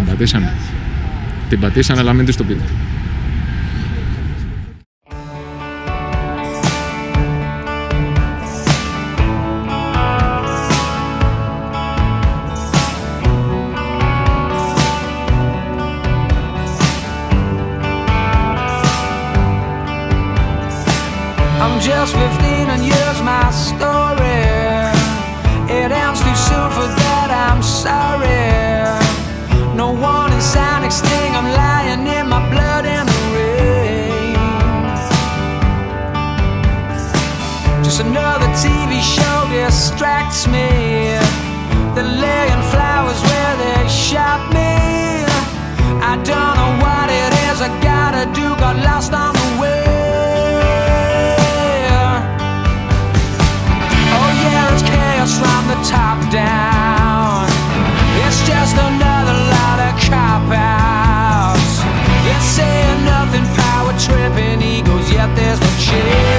Την πατήσανε. Την πατήσανε, αλλά μην της το πείτε. I'm just 15 and here's my story. Just another TV show distracts me. They're laying flowers where they shot me. I don't know what it is I gotta do, got lost on the way. Oh yeah, it's chaos from the top down. It's just another lot of cop outs. It's saying nothing, power tripping egos, yet there's no change.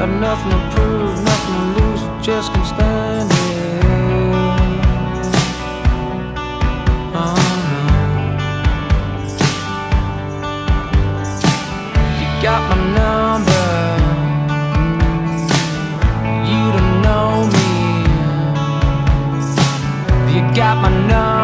Got nothing to prove, nothing to lose, just can stand it. Oh no. You got my number. You don't know me. You got my number.